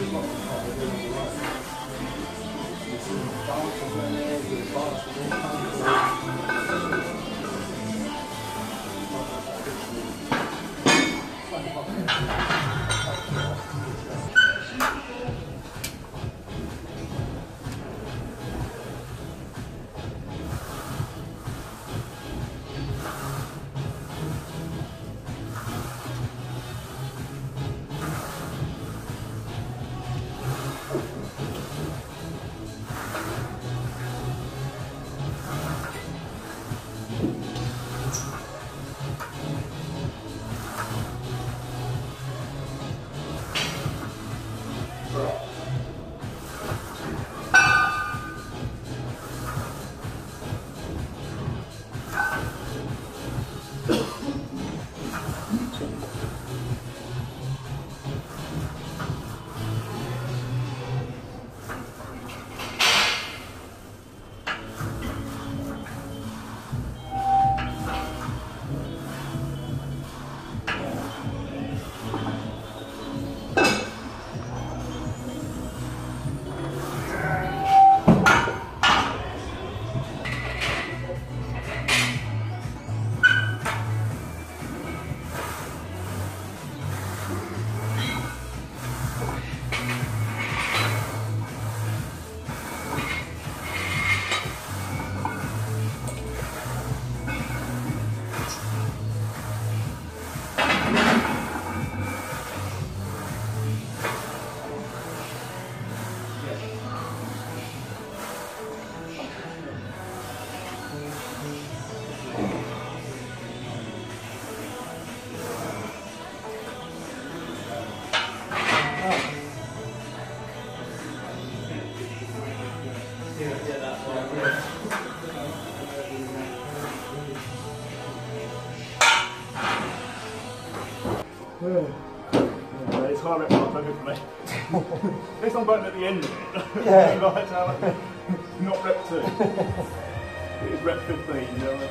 Thank you. Yeah, it's high rep not so good for me. At least I'm burning at the end of it. Yeah. Right, uh, so, not rep two. It is rep 15, you know.